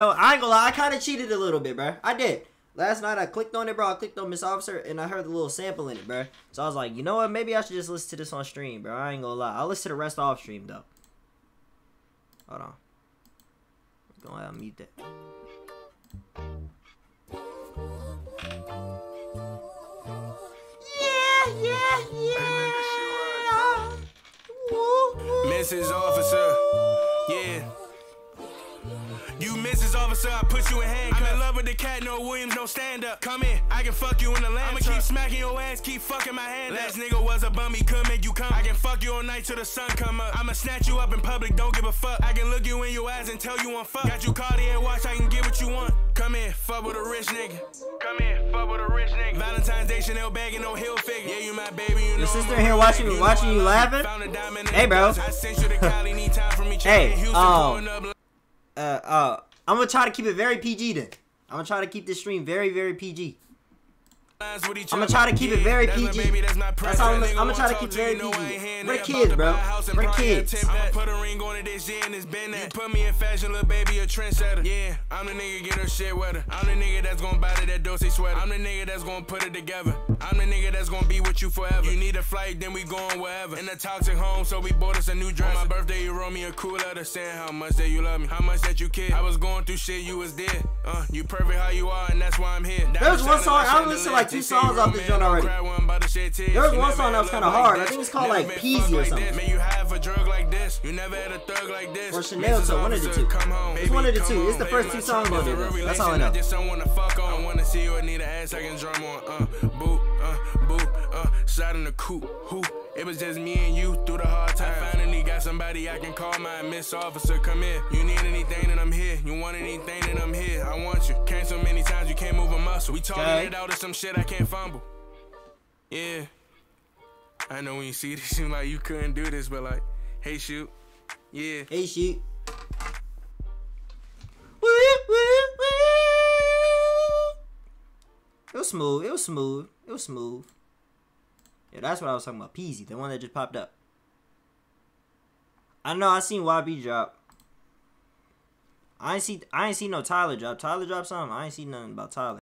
Oh, I ain't gonna lie, I kind of cheated a little bit, bro. I did. Last night I clicked on it, bro. I clicked on Miss Officer, and I heard the little sample in it, bro. So I was like, you know what? Maybe I should just listen to this on stream, bro. I ain't gonna lie. I'll listen to the rest off stream, though. Hold on. Go ahead and mute that. Yeah, yeah, yeah. Woo, woo. Mrs. Officer, yeah. You Mrs. Officer, I put you in handcuffs. I'm in love with the cat, no Williams, no stand up. Come in, I can fuck you in the land. I'ma keep smacking your ass, keep fucking my hand. Last nigga was a bum, he could make you come. I can fuck you all night till the sun come up. I'ma snatch you up in public, don't give a fuck. I can look you in your eyes and tell you I'm fuck. Got you Cartier watch, I can get what you want. Come in, fuck with a rich nigga. Come in, fuck with a rich nigga. Valentine's Day, Chanel bag and no heel figure. Yeah, you my baby, you know. Your sister I'm here watching you- watching you laughing? Found a diamond in Hey, bro. I sent you to Cali, need time for me. Hey, um, up, Uh, uh, I'm gonna try to keep it very PG then. I'm gonna try to keep this stream very, very PG. each I'ma try to keep it very PG. that's how I'm- I'ma try to keep it very you, know I PG. We're kids, bro. buy a house and We're kids. I'ma put a ring on it this year and it's been that. You put me in fashion, little baby, a trendsetter. Yeah, I'm the nigga get her shit wetter. I'm the nigga that's gonna buy that Dolce sweater. I'm the nigga that's gonna put it together. I'm the nigga that's gonna be with you forever. You need a flight, then we going wherever. In a toxic home, so we bought us a new dress. My birthday, you wrote me a cool letter saying how much that you love me, how much that you care. I was going through shit, you was there. Uh, you perfect how you are, and that's why I'm here. There was one song- I listened to like two songs off this joint already. There was one song that was kinda hard. I think it's called, like, Peasy or something. Man, you have a drug like this. You never had a thug like this. Or Chanel, so one of the two. It's one of the two. It's the first two songs on there. That's all I know. just don't wanna fuck on. I wanna see you. I need an ass I can drum on. Uh, boo, uh, boo, uh, shot in the coop. Who? It was just me and you through the hard time. I finally got somebody I can call my miss officer. Come in. You need anything, then I'm here. You want anything, then I'm here. I want you. Came so many times you can't move a muscle. We talking Okay. it out of some shit I can't fumble. Yeah. I know when you see this, you like you couldn't do this, but like, hey, shoot. Yeah. Hey, shit. Woo, woo, woo. It was smooth. It was smooth. It was smooth. Yeah, that's what I was talking about. Peasy, the one that just popped up. I know. I seen YB drop. I ain't see. I ain't seen no Tyler drop. Tyler drop something. I ain't seen nothing about Tyler.